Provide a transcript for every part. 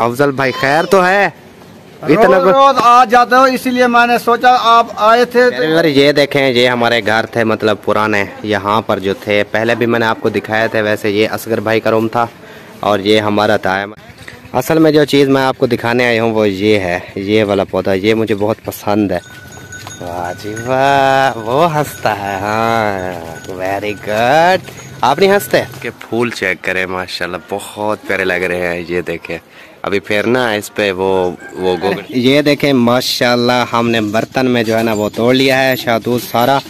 अफजल भाई खैर तो है। इतना रोज रोज आ जाते हो इसीलिए मैंने सोचा आप आए थे। तो... ये देखें ये हमारे घर थे मतलब पुराने यहाँ पर जो थे। पहले भी मैंने आपको दिखाया था वैसे ये असगर भाई का रूम था और ये हमारा था असल में जो चीज़ मैं आपको दिखाने आई हूँ वो ये है ये वाला पौधा ये मुझे बहुत पसंद है। वाह जी वाह वो हंसता है हाँ वेरी गुड आप नहीं हँसते? के फूल चेक करें माशाल्लाह बहुत प्यारे लग रहे हैं ये देखें। अभी फिर ना इस पे वो वो ये देखें माशाल्लाह हमने बर्तन में जो है ना वो तोड़ लिया है शाहदूद सारा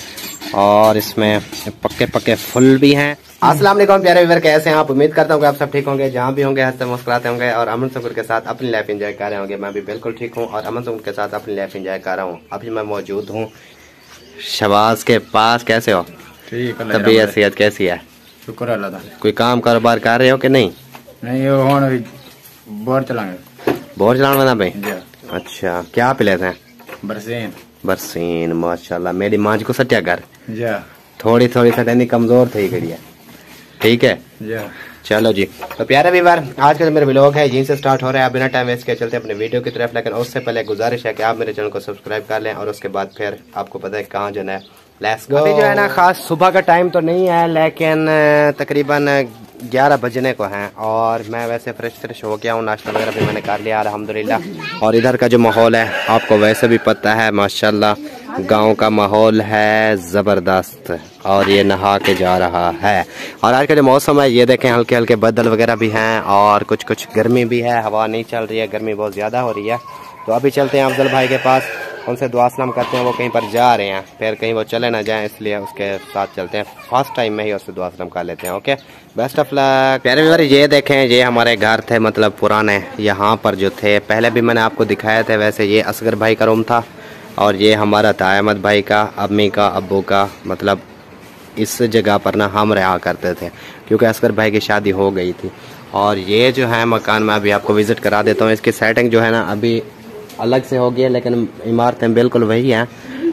और इसमें पक्के पक्के फूल भी हैं। अस्सलाम वालेकुम प्यारे व्यूवर कैसे हैं आप? उम्मीद करता हूँ कि आप सब ठीक होंगे जहाँ भी होंगे हँसते मुस्कुराते होंगे और अमन सकुर के साथ अपनी लाइफ एंजॉय कर रहे होंगे। मैं भी बिल्कुल ठीक हूँ और अमन सकुर के साथ अपनी लाइफ एंजॉय कर रहा हूँ। अभी मैं मौजूद हूँ शबाज के पास कैसे हो? ठीक तबीयत सेहत कैसी है? शुक्र अल्लाह का कोई काम कारोबार कर रहे हो कि नहीं? नहीं बोर चलाएँगे बोर चलाना भाई? अच्छा क्या पिले थे? बरसीन। बरसीन माशाल्लाह मेरी माँ को सत्या कर थोड़ी थोड़ी सटनी कमज़ोर थी करिए ठीक है? चलो जी। तो प्यारे व्यूवर आज का जो मेरे ब्लॉग है यहीं से स्टार्ट हो रहा है। बिना टाइम वेस्ट के चलते अपने वीडियो की तरफ़ लेकिन उससे पहले गुजारिश है कि आप मेरे चैनल को सब्सक्राइब कर लें और उसके बाद फिर आपको पता है कहाँ जाना है। लेट्स गो अभी जो है ना, खास सुबह का टाइम तो नहीं है, लेकिन तकरीबन ग्यारह बजने को हैं और मैं वैसे फ्रेश फ्रेश हो गया हूँ, नाश्ता वगैरह भी मैंने कर लिया, अल्हम्दुलिल्लाह। और इधर का जो माहौल है, आपको वैसे भी पता है, माशाल्लाह, गाँव का माहौल है ज़बरदस्त और ये नहा के जा रहा है। और आज का जो मौसम है, ये देखें, हल्के हल्के बदल वगैरह भी हैं और कुछ कुछ गर्मी भी है, हवा नहीं चल रही है, गर्मी बहुत ज़्यादा हो रही है। तो अभी चलते हैं अफजल भाई के पास। उनसे दुआ सलाम करते हैं, वो कहीं पर जा रहे हैं। फिर कहीं वो चले ना जाएँ, इसलिए उसके साथ चलते हैं। फ़र्स्ट टाइम में ही उससे दुआ सलाम कर लेते हैं ओके बेस्ट ऑफ़ लक प्यारे व्यूवर ये देखें, ये हमारे घर थे मतलब पुराने। यहाँ पर जो थे, पहले भी मैंने आपको दिखाया था, वैसे ये असगर भाई का रूम था। और ये हमारा था, अहमद भाई का, अम्मी का अबू का मतलब इस जगह पर ना हम रहा करते थे, क्योंकि असगर भाई की शादी हो गई थी। और ये जो है मकान, मैं अभी आपको विज़िट करा देता हूँ। इसकी सेटिंग जो है ना, अभी अलग से हो गई है लेकिन इमारतें बिल्कुल वही हैं।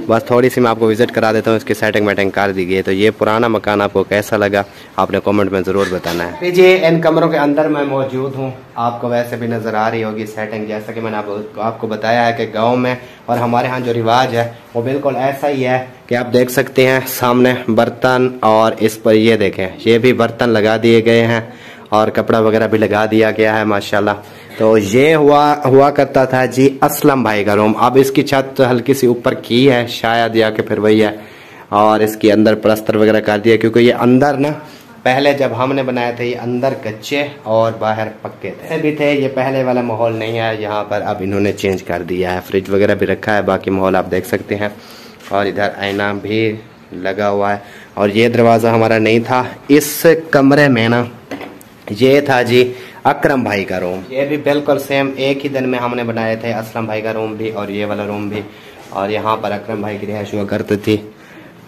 बस थोड़ी सी मैं आपको विज़िट करा देता हूँ, इसकी सेटिंग वेटिंग कर दी गई है। तो ये पुराना मकान आपको कैसा लगा, आपने कमेंट में ज़रूर बताना है। जी इन कमरों के अंदर मैं मौजूद हूँ। आपको वैसे भी नज़र आ रही होगी सेटिंग जैसा कि मैंने आपको आपको बताया है कि गाँव में और हमारे यहाँ जो रिवाज है, वो बिल्कुल ऐसा ही है कि आप देख सकते हैं, सामने बर्तन और इस पर ये देखें, ये भी बर्तन लगा दिए गए हैं और कपड़ा वगैरह भी लगा दिया गया है, माशाल्लाह। तो ये हुआ हुआ करता था जी असलम भाई का रूम। अब इसकी छत हल्की सी ऊपर की है, शायद या के फिर वही है। और इसके अंदर प्लस्तर वगैरह कर दिया, क्योंकि ये अंदर ना, पहले जब हमने बनाया था, ये अंदर कच्चे और बाहर पक्के थे। भी थे, ये पहले वाला माहौल नहीं है, यहाँ पर अब इन्होंने चेंज कर दिया है। फ्रिज वगैरह भी रखा है, बाकी माहौल आप देख सकते हैं। और इधर आईना भी लगा हुआ है। और ये दरवाज़ा हमारा नहीं था। इस कमरे में ना, ये था जी अकरम भाई का रूम। ये भी बिल्कुल सेम एक ही दिन में हमने बनाए थे, असलम भाई का रूम भी और ये वाला रूम भी। और यहाँ पर अकरम भाई की रिहाइश हुआ करती थी।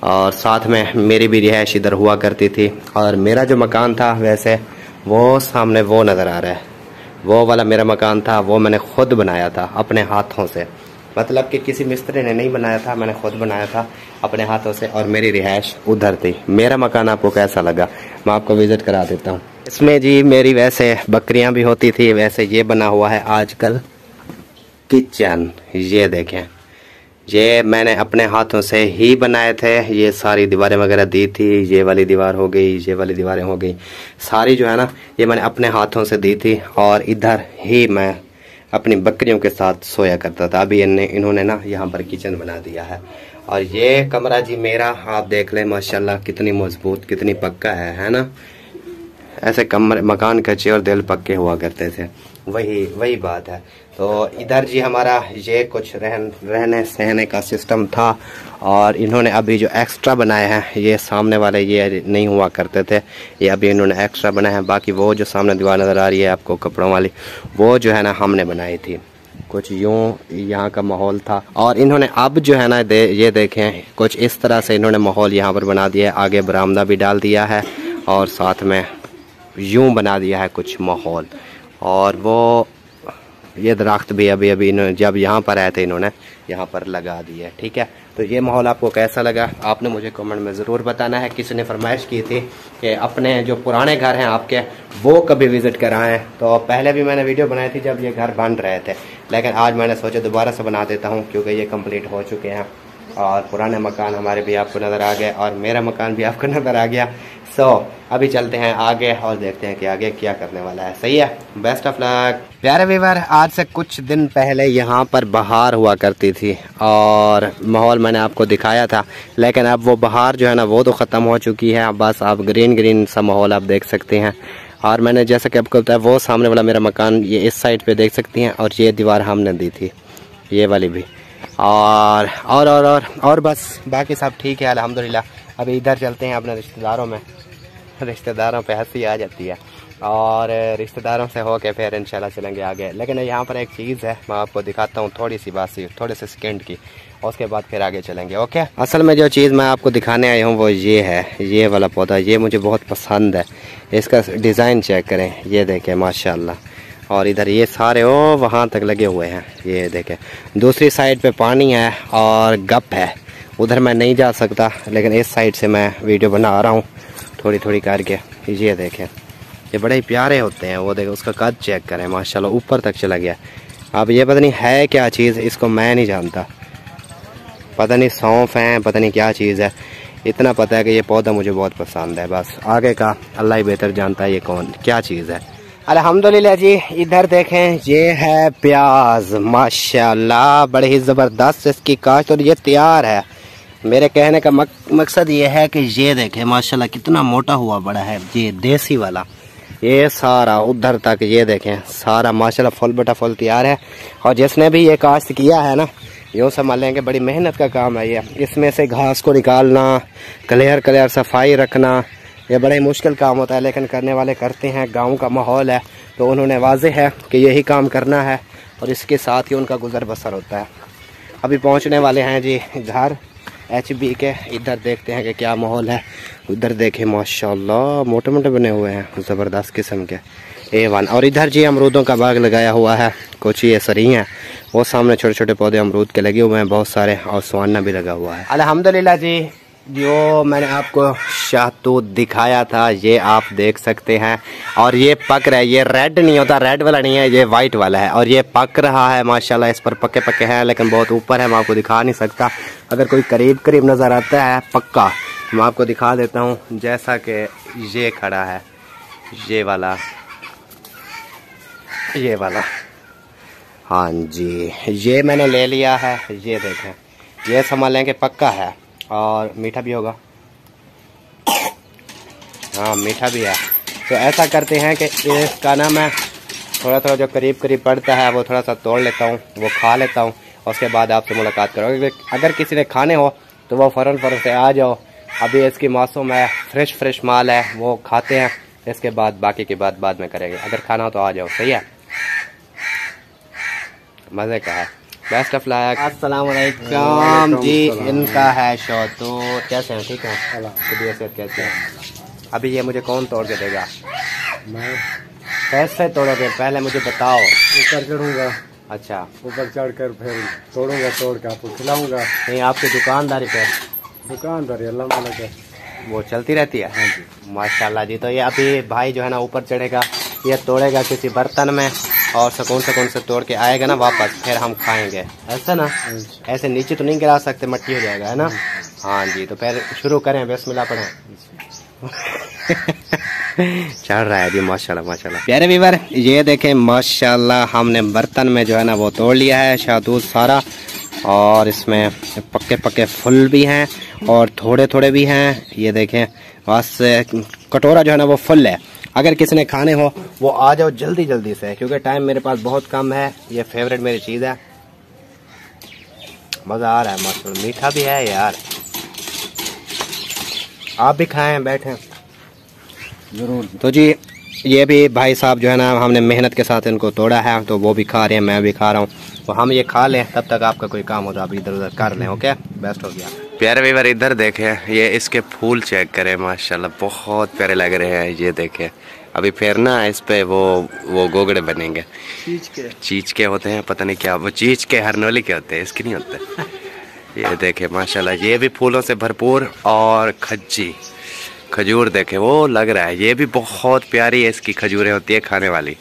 और साथ में मेरी भी रिहाइश इधर हुआ करती थी। और मेरा जो मकान था, वैसे वो सामने वो नज़र आ रहा है। वो वाला मेरा मकान था, वो मैंने खुद बनाया था, अपने हाथों से। मतलब कि किसी मिस्त्री ने नहीं बनाया था, मैंने खुद बनाया था, अपने हाथों से। और मेरी रिहाइश उधर थी। मेरा मकान आपको कैसा लगा? मैं आपको विज़िट करा देता हूँ। इसमें जी मेरी वैसे बकरियाँ भी होती थी, वैसे ये बना हुआ है आजकल किचन। ये देखें, ये मैंने अपने हाथों से ही बनाए थे। ये सारी दीवारें वगैरह दी थी, ये वाली दीवार हो गई, ये वाली दीवारें हो गई। सारी जो है ना, ये मैंने अपने हाथों से दी थी और इधर ही मैं अपनी बकरियों के साथ सोया करता था। अभी इन्हें इन्होंने ना यहाँ पर किचन बना दिया है। और ये कमरा जी मेरा, आप देख लें, माशाल्लाह कितनी मज़बूत, कितनी पक्का है है ना? ऐसे कमरे मकान कच्चे और दिल पक्के हुआ करते थे। वही वही बात है। तो इधर जी हमारा ये कुछ रहन रहने सहने का सिस्टम था और इन्होंने अभी जो एक्स्ट्रा बनाए हैं ये सामने वाले ये नहीं हुआ करते थे। ये अभी इन्होंने एक्स्ट्रा बनाए हैं। बाकी वो जो सामने दीवार नज़र आ रही है आपको कपड़ों वाली वो जो है ना हमने बनाई थी। कुछ यूँ यहाँ का माहौल था। और इन्होंने अब जो है ना दे, ये देखें कुछ इस तरह से इन्होंने माहौल यहाँ पर बना दिया है। आगे बरामदा भी डाल दिया है और साथ में यूँ बना दिया है कुछ माहौल। और वो, ये दरख्त भी अभी अभी इन्होंने जब यहाँ पर आए थे इन्होंने, यहाँ पर लगा दिया है, ठीक है? तो ये माहौल आपको कैसा लगा? आपने मुझे कमेंट में ज़रूर बताना है किसी ने फरमाइश की थी कि अपने जो पुराने घर हैं आपके, वो कभी विज़िट कराएँ? तो पहले भी मैंने वीडियो बनाई थी जब ये घर बन रहे थे। लेकिन आज मैंने सोचा दोबारा से बना देता हूँ, क्योंकि ये कंप्लीट हो चुके हैं। और पुराने मकान हमारे भी आपको नज़र आ गए और मेरा मकान भी आपको नज़र आ गया। सो so, अभी चलते हैं आगे और देखते हैं कि आगे क्या करने वाला है। सही है? बेस्ट ऑफ़ लक प्यारे वीवर आज से कुछ दिन पहले यहाँ पर बहार हुआ करती थी और माहौल मैंने आपको दिखाया था लेकिन अब वो बहार जो है ना वो तो ख़त्म हो चुकी है। बस आप ग्रीन ग्रीन सा माहौल आप देख सकते हैं। और मैंने जैसा कि आपको बताया वो सामने वाला मेरा मकान ये इस साइड पे देख सकती हैं और ये दीवार हमने दी थी। ये वाली भी। और और और और, और बस बाकी सब ठीक है अल्हम्दुलिल्लाह। अभी इधर चलते हैं अपने रिश्तेदारों में। रिश्तेदारों पे हँसी आ जाती है। और रिश्तेदारों से हो के फिर इंशाल्लाह चलेंगे आगे। लेकिन यहाँ पर एक चीज़ है मैं आपको दिखाता हूँ थोड़ी सी बात सी थोड़े से सेकेंड की। उसके बाद फिर आगे चलेंगे ओके? असल में जो चीज़ मैं आपको दिखाने आई हूँ वो ये है ये वाला पौधा ये मुझे बहुत पसंद है। इसका डिज़ाइन चेक करें ये देखें माशाल्लाह। और इधर ये सारे, ओ, वहाँ तक लगे हुए हैं। ये देखें, दूसरी साइड पे पानी है और गप है। उधर मैं नहीं जा सकता, लेकिन इस साइड से मैं वीडियो बना रहा हूँ थोड़ी थोड़ी करके। ये देखें, ये बड़े ही प्यारे होते हैं, वो देखें, उसका कद चेक करें, माशाल्लाह, ऊपर तक चला गया। अब ये पता नहीं है क्या चीज़, इसको मैं नहीं जानता। पता नहीं, सौंफ हैं, पता नहीं क्या चीज़ है। इतना पता है कि ये पौधा मुझे बहुत पसंद है, बस। आगे का अल्लाह ही बेहतर जानता है ये कौन, क्या चीज़ है। अल्हम्दुलिल्लाह जी इधर देखें ये है प्याज माशाल्लाह बड़े ही ज़बरदस्त इसकी काश्त और ये तैयार है। मेरे कहने का मक, मकसद ये है कि ये देखें माशाल्लाह कितना मोटा हुआ बड़ा है ये देसी वाला। ये सारा उधर तक ये देखें सारा माशाल्लाह फुल बटा फुल तैयार है। और जिसने भी ये काश्त किया है ना यूँ समझ लेंगे बड़ी मेहनत का काम है ये। इसमें से घास को निकालना क्लियर क्लियर सफ़ाई रखना ये बड़ा ही मुश्किल काम होता है, लेकिन करने वाले करते हैं, गाँव का माहौल है तो उन्होंने वाजे है कि यही काम करना है, और इसके साथ ही उनका गुजर बसर होता है। अभी पहुँचने वाले हैं जी घर एच बी के, इधर देखते हैं कि क्या माहौल है। उधर देखें, माशाल्लाह मोटे मोटे बने हुए हैं, ज़बरदस्त किस्म के, ए वन। और इधर जी अमरूदों का बाग लगाया हुआ है, कुछ ये सरी हैं, वो सामने छोटे छोटे पौधे अमरूद के लगे हुए हैं, बहुत सारे, और सुहाना भी लगा हुआ है। अल्हम्दुलिल्लाह जी जो मैंने आपको शाहतूत दिखाया था, ये आप देख सकते हैं। और ये पक रहा है, ये रेड नहीं होता रेड वाला नहीं है, ये वाइट वाला है। और ये पक रहा है, माशाल्लाह, इस पर पके पके हैं, लेकिन बहुत ऊपर है, मैं आपको दिखा नहीं सकता। अगर कोई करीब करीब नज़र आता है, पक्का, मैं आपको दिखा देता हूँ, जैसा कि ये खड़ा है, ये वाला ये वाला। हाँ जी, ये मैंने ले लिया है, ये देखें। ये समझ लें कि पक्का है। और मीठा भी होगा। हाँ मीठा भी है। तो ऐसा करते हैं कि इसका ना मैं थोड़ा थोड़ा जो करीब करीब पड़ता है, वो थोड़ा सा तोड़ लेता हूँ, वो खा लेता हूँ, उसके बाद आपसे मुलाकात करो अगर किसी ने खाने हो तो वो फ़ौरन फ़ौरन से आ जाओ। अभी इसकी मौसम है फ्रेश फ्रेश माल है, वो खाते हैं, इसके बाद बाकी की बात बाद में करेंगे। अगर खाना हो तो आ जाओ, सही है? मज़े का है। बेस्ट ऑफ़ लक अस्सलाम जी इनका है शो तो कैसे हैं? ठीक है? कैसे हैं? अभी ये मुझे कौन तोड़ के देगा? मैं? कैसे तोड़ोगे? पहले मुझे बताओ। ऊपर चढ़ूँगा। अच्छा। ऊपर चढ़ कर फिर तोड़ूँगा तोड़ के आपको खिलाऊँगा। नहीं आपकी दुकानदारी पे। दुकानदारी अल्लाह मालिक है। वो चलती रहती है? हाँ जी। माशाल्लाह जी तो ये अभी भाई जो है ना ऊपर चढ़ेगा ये तोड़ेगा किसी बर्तन में। और सकून सुकून से तोड़ के आएगा ना वापस फिर हम खाएँगे। ऐसा ना? ऐसे नीचे तो नहीं गिरा सकते मट्टी हो जाएगा है ना? हाँ जी तो फिर शुरू करें बिस्मिल्लाह पढ़ें। चल रहा है जी माशाल्लाह माशाल्लाह। प्यारे वीवर ये देखें माशाल्लाह हमने बर्तन में जो है ना वो तोड़ लिया है शाहतूत सारा और इसमें पक्के पक्के फुल भी हैं और थोड़े थोड़े भी हैं। ये देखें बस कटोरा जो है ना वो फुल है। अगर किसी ने खाने हो वो आ जाओ जल्दी जल्दी से क्योंकि टाइम मेरे पास बहुत कम है ये फेवरेट मेरी चीज़ है। मज़ा आ रहा है मस्त मीठा भी है यार। आप भी खाएँ बैठे। ज़रूर। तो जी ये भी भाई साहब जो है ना हमने मेहनत के साथ इनको तोड़ा है तो वो भी खा रहे हैं मैं भी खा रहा हूँ। तो हम ये खा लें तब तक आपका कोई काम हो तो आप इधर उधर कर लें ओके बेस्ट हो गया प्यारे वीवर इधर देखें ये इसके फूल चेक करें माशाल्लाह बहुत प्यारे लग रहे हैं ये देखें। अभी फिर ना इस पे वो वो गोगड़े बनेंगे। चीच के चीच के होते हैं पता नहीं क्या वो चीच के हरनोली के होते हैं इसके नहीं होते। ये देखे माशाल्लाह ये भी फूलों से भरपूर और खज्जी। खजूर देखे वो लग रहा है ये भी बहुत प्यारी है इसकी खजूरें होती है खाने वाली।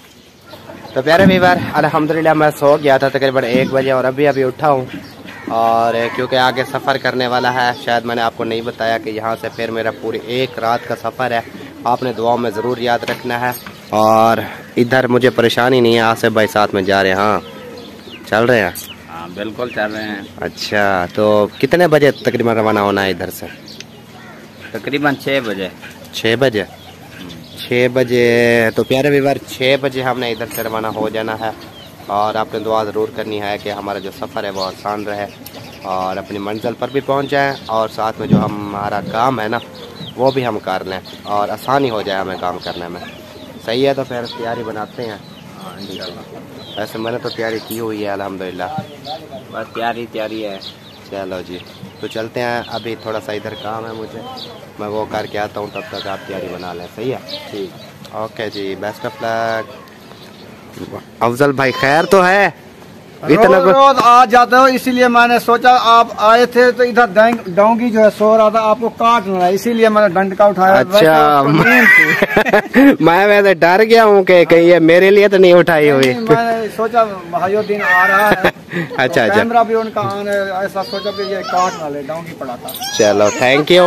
तो प्यारे वीवर अलहमदिल्ला मैं सो गया था तकरीबन एक बजे और अभी अभी उठा हूँ। और क्योंकि आगे सफ़र करने वाला है शायद मैंने आपको नहीं बताया कि यहाँ से फिर मेरा पूरी एक रात का सफ़र है। आपने दुआओं में ज़रूर याद रखना है। और इधर मुझे परेशानी नहीं है आसिफ भाई साथ में जा रहे हैं। हाँ चल रहे हैं? हाँ बिल्कुल चल रहे हैं। अच्छा तो कितने बजे तकरीबन रवाना होना है इधर से? तकरीबन छः बजे। छः बजे? छः बजे तो प्यारे विवर छः बजे हमने इधर से रवाना हो जाना है और आपने दुआ ज़रूर करनी है कि हमारा जो सफ़र है वो आसान रहे और अपनी मंजिल पर भी पहुँच जाएँ और साथ में जो हमारा काम है ना वो भी हम कर लें और आसानी हो जाए हमें काम करने में। सही है तो फिर तैयारी बनाते हैं। हाँ वैसे मैंने तो तैयारी की हुई है अलहमदिल्ला बस तैयारी तैयारी है। चलो जी। तो चलते हैं। अभी थोड़ा सा इधर काम है मुझे। मैं वो करके आता हूँ तब तक आप तैयारी बना लें। सही है? ठीक। ओके जी बेस्ट ऑफ़ लक अफजल भाई खैर तो है। इतना रोज, रोज आ जाते हो इसीलिए मैंने सोचा आप आए थे तो इधर डोंगी जो है सो रहा था आपको काटना है इसीलिए मैंने डंडका उठाया। अच्छा मैं वैसे डर गया हूँ कि कहीं ये मेरे लिए तो नहीं उठाई हुई मैंने सोचा भाइयों दिन आ रहा है। अच्छा अच्छा। कैमरा भी उनका आने ऐसा सोचा कि ये काट ना ले डोंगी पड़ा था। चलो थैंक यू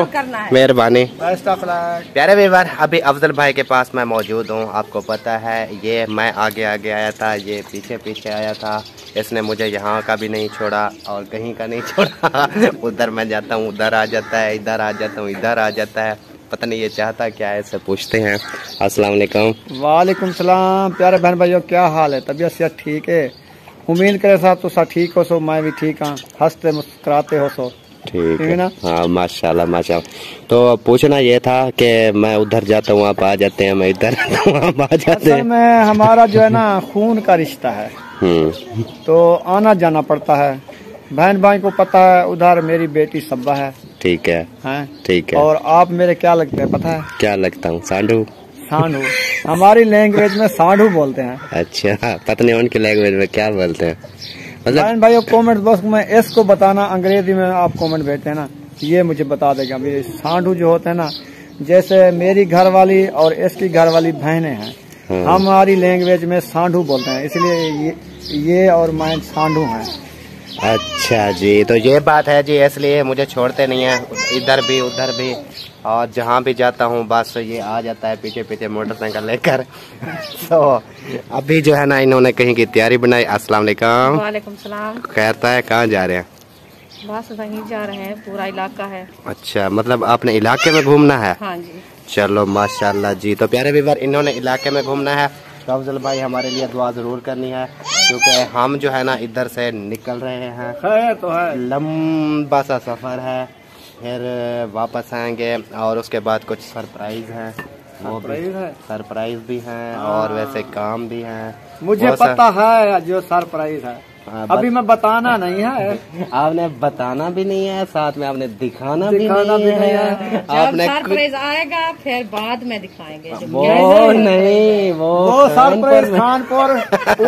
मेहरबानी। प्यारे व्यवहार अभी अफजल भाई के पास मैं मौजूद हूँ। आपको पता है ये मैं आगे आगे आया था ये पीछे पीछे आया था। इसने मुझे यहाँ का भी नहीं छोड़ा और कहीं का नहीं छोड़ा। उधर मैं जाता हूँ उधर आ जाता है इधर आ जाता हूँ इधर आ जाता है। पता नहीं ये चाहता क्या है इसे पूछते हैं। अस्सलाम वालेकुम। वालेकुम सलाम। प्यारे बहन भाइयों क्या हाल है? तबीयत से ठीक है? उम्मीद करे साहब तो सब ठीक हो सो मैं भी ठीक हाँ। हँसते मुस्कुराते हो सो। ठीक है ना? हाँ माशाल्लाह माशाल्लाह। तो पूछना ये था कि मैं उधर जाता हूँ आप आ जाते हैं मैं इधर आप आ जाते हैं। मैं हमारा जो है ना खून का रिश्ता है। तो आना जाना पड़ता है। बहन भाई को पता है उधर मेरी बेटी सब्बा है। ठीक है। हैं? ठीक है। और आप मेरे क्या लगते हैं पता है? क्या लगता हूँ? सांडू। सांडू। हमारी लैंग्वेज में सांडू बोलते हैं। अच्छा पता नहीं उनकी लैंग्वेज में क्या बोलते हैं? मतलब बहन भाई कॉमेंट बॉक्स में एस को बताना अंग्रेज़ी में आप कॉमेंट भेजते हैं ना ये मुझे बता देगा। अभी सांडू जो होते हैं ना जैसे मेरी घर वाली और इसकी घर वाली बहने हाँ। हमारी लैंग्वेज में सांडू बोलते हैं इसलिए ये ये और मैं सांडू हैं। अच्छा जी तो ये बात है जी इसलिए मुझे छोड़ते नहीं है इधर भी उधर भी और जहाँ भी जाता हूँ बस ये आ जाता है पीछे पीछे मोटरसाइकिल लेकर। तो अभी जो है ना इन्होंने कहीं की तैयारी बनाई अस्सलाम वालेकुम। वालेकुम सलाम। कहता है कहाँ जा रहे हैं? बस वहीं जा रहे हैं पूरा इलाका है। अच्छा मतलब आपने इलाके में घूमना है? हाँ जी। चलो माशाल्लाह जी। तो प्यारे बीवर इन्होंने इलाके में घूमना है। तो अफजल भाई हमारे लिए दुआ ज़रूर करनी है क्योंकि हम जो है ना इधर से निकल रहे हैं। है तो है। लंबा सा सफ़र है। फिर वापस आएँगे और उसके बाद कुछ सरप्राइज़ है। वो भी है? सरप्राइज़ भी हैं और वैसे काम भी हैं। मुझे पता है जो सरप्राइज़ है। हाँ, अभी मैं बताना नहीं है। आपने बताना भी नहीं है साथ में आपने दिखाना, दिखाना भी, नहीं, भी नहीं है। आपने सरप्राइज़ आएगा फिर बाद में दिखाएँगे। वो नहीं वो वो सरप्राइज़ खान पर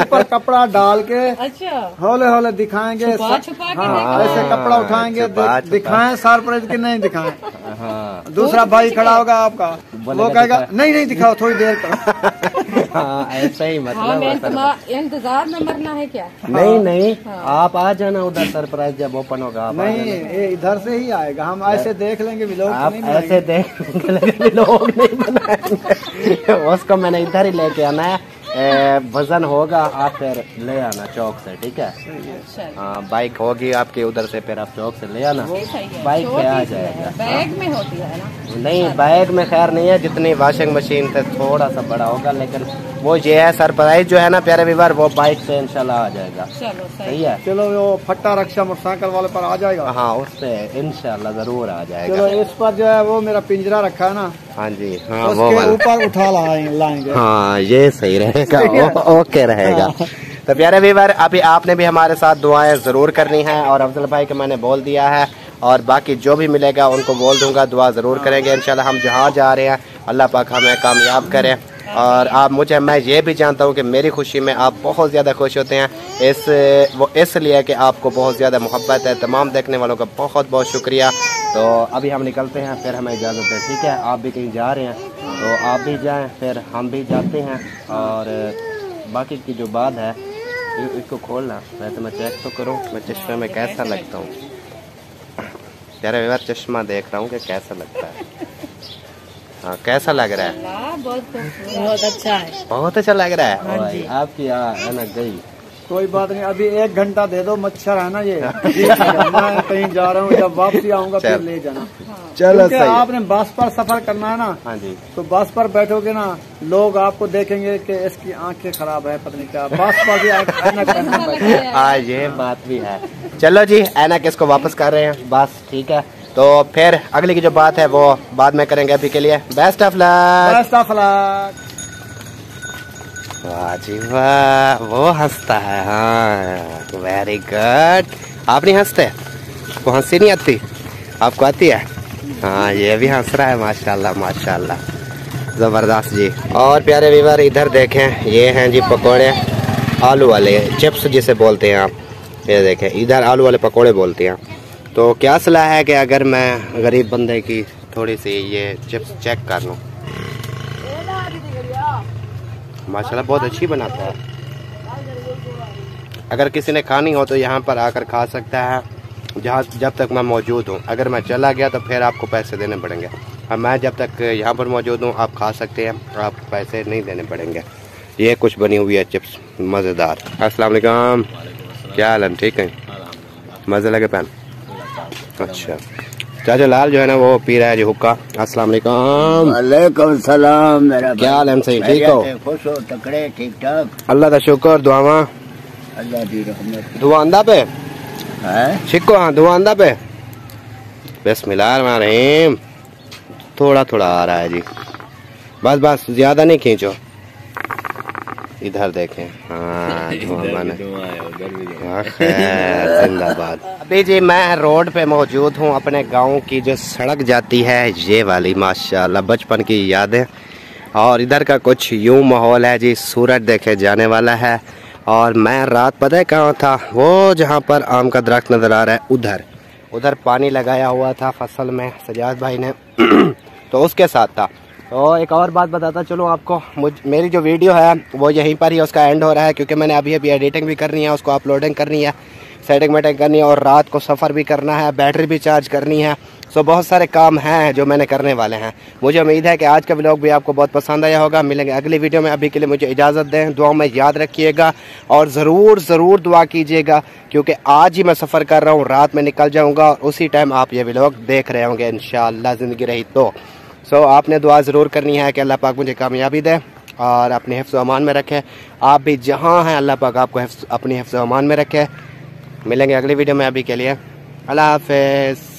ऊपर कपड़ा डाल के अच्छा। होले होले दिखाएँगे छुपा छुपा हाँ, ऐसे कपड़ा उठाएँगे दिखाएँ सरप्राइज़ की नहीं दिखाएँ। हाँ। दूसरा भाई खड़ा होगा आपका। वो कहेगा नहीं नहीं दिखाओ थोड़ी देर का। हाँ ऐसा ही मतलब हाँ, इंतज़ार में मरना है क्या? नहीं नहीं हाँ। आप आ जाना उधर सरप्राइज़ जब ओपन होगा आप नहीं इधर से ही आएगा हम ऐसे देख लेंगे लोग आप ऐसे देख लेंगे लोग नहीं बनाएँगे। उसको मैंने इधर ही लेके आना है। वज़न होगा आप फिर ले आना चौक से ठीक है? हाँ। बाइक होगी आपके उधर से फिर आप चौक से ले आना। बाइक पे आ जाएगा। बैग में होती है ना? नहीं बैग में खैर नहीं है जितनी वॉशिंग मशीन से थोड़ा सा बड़ा होगा लेकिन वो ये है सरप्राइज़ जो है ना प्यारे विवर वो बाइक से इनशाला आ जाएगा। चलो सही है। चलो वो फट्टा रक्षा मोटरसाइकिल वाले पर आ जाएगा। हाँ उससे इनशाला ज़रूर आ जाएगा। चलो इस पर जो है वो मेरा पिंजरा रखा है ना हाँ जी हाँ वो ऊपर उठा लाएँगे। हाँ ये सही रहेगा ओके रहेगा। हाँ। तो प्यारे वीवर अभी आपने भी हमारे साथ दुआएँ ज़रूर करनी है और अफजल भाई को मैंने बोल दिया है और बाकी जो भी मिलेगा उनको बोल दूँगा दुआ ज़रूर करेंगे। इंशाल्लाह हम जहाँ जा रहे हैं अल्लाह पाक हमें कामयाब करें। और आप मुझे मैं ये भी जानता हूँ कि मेरी खुशी में आप बहुत ज़्यादा खुश होते हैं। इस वो इसलिए कि आपको बहुत ज़्यादा मोहब्बत है तमाम देखने वालों का बहुत बहुत शुक्रिया। तो अभी हम निकलते हैं फिर हमें इजाज़त दें। ठीक है आप भी कहीं जा रहे हैं तो आप भी जाएँ फिर हम भी जाते हैं। और बाकी की जो बात है इसको खोलना। वैसे मैं चेक तो करूँ मैं चश्मे में कैसा लगता हूँ। यार व्यवहार चश्मा देख रहा हूँ कि कैसा लगता है। हाँ कैसा लग रहा है? बहुत अच्छा है। बहुत अच्छा लग रहा है? आपकी यहाँ है ना गई। कोई बात नहीं अभी एक घंटा दे दो मच्छर है ना ये। मैं कहीं जा रहा हूँ जब वापसी आऊँगा फिर ले जाना। चलो क्योंकि आपने बस पर सफ़र करना है ना हाँ जी। तो बस पर बैठोगे ना लोग आपको देखेंगे कि इसकी आँखें खराब है पत्नी क्या। बस पर भी हाँ। ये बात भी है। चलो जी ऐनक इसको वापस कर रहे हैं? बस ठीक है। तो फिर अगली की जो बात है वो बाद में करेंगे अभी के लिए। Best of luck best of luck वाह जी वाह वो हंसता है हाँ वेरी गुड आप नहीं हँसते? आपको हँसी नहीं आती? आपको आती है? हाँ ये भी हंस रहा है, माशाल्लाह माशाल्लाह। ज़बरदस्त जी। और प्यारे वीवर इधर देखें, ये हैं जी पकोड़े, आलू वाले, चिप्स जिसे बोलते हैं आप। ये देखें, इधर आलू वाले पकोड़े बोलते हैं। तो क्या सलाह है कि अगर मैं गरीब बंदे की थोड़ी सी ये चिप्स चेक कर लूँ? माशाल्लाह बहुत अच्छी बनाता है। अगर किसी ने खानी हो तो यहाँ पर आकर खा सकता है, जहाँ जब तक मैं मौजूद हूँ। अगर मैं चला गया तो फिर आपको पैसे देने पड़ेंगे। और मैं जब तक यहाँ पर मौजूद हूँ, आप खा सकते हैं आप पैसे नहीं देने पड़ेंगे। ये कुछ बनी हुई है चिप्स, मज़ेदार। अस्सलाम क्या हाल है? ठीक है? मज़े लगे पैन? अच्छा। चाचा लाल जो है ना वो पी रहा है जी हुक्का। अस्सलाम वालेकुम। वालेकुम सलाम मेरा क्या हाल है सही ठीक हो? खुश हो तकड़े ठीक ठाक अल्लाह का शुक्र दुआवा। अल्लाह की रहमत। दुआंदा पे? है? शिको हाँ दुआंदा पे? बिस्मिल्लाहिर्रहमानिर्रहीम। थोड़ा थोड़ा आ रहा है जी। बस बस ज़्यादा नहीं खींचो। इधर देखें। हाँ हाँ, जिंदाबाद। अभी जी मैं रोड पे मौजूद हूँ अपने गाँव की जो सड़क जाती है ये वाली माशाल्लाह बचपन की यादें। और इधर का कुछ यूँ माहौल है जी सूरज देखे जाने वाला है। और मैं रात पता है कहाँ था? वो जहाँ पर आम का दरख्त नज़र आ रहा है उधर। उधर पानी लगाया हुआ था फ़सल में सजाद भाई ने। तो उसके साथ था। तो एक और बात बताता चलूँ आपको, मुझ, मेरी जो वीडियो है, वो यहीं पर ही उसका एंड हो रहा है, क्योंकि मैंने अभी अभी एडिटिंग भी करनी है, उसको अपलोडिंग करनी है सेटिंग वेटिंग करनी है, और रात को सफ़र भी करना है बैटरी भी चार्ज करनी है सो बहुत सारे काम हैं जो मैंने करने वाले हैं। मुझे उम्मीद है कि आज का व्लॉग भी आपको बहुत पसंद आया होगा। मिलेंगे अगली वीडियो में, अभी के लिए मुझे इजाज़त दें दुआ में याद रखिएगा, और ज़रूर ज़रूर दुआ कीजिएगा, क्योंकि आज ही मैं सफ़र कर रहा हूँ, रात में निकल जाऊँगा, और उसी टाइम आप ये व्लॉग देख रहे होंगे इन ज़िंदगी रही तो। सो so, आपने दुआ ज़रूर करनी है कि अल्लाह पाक मुझे कामयाबी दे और अपने हिफ्स अमान में रखे। आप भी जहाँ हैं अल्लाह पाक आपको अपने हिफ्स अमान में रखे। मिलेंगे अगली वीडियो में अभी के लिए। अल्लाह हाफिज़।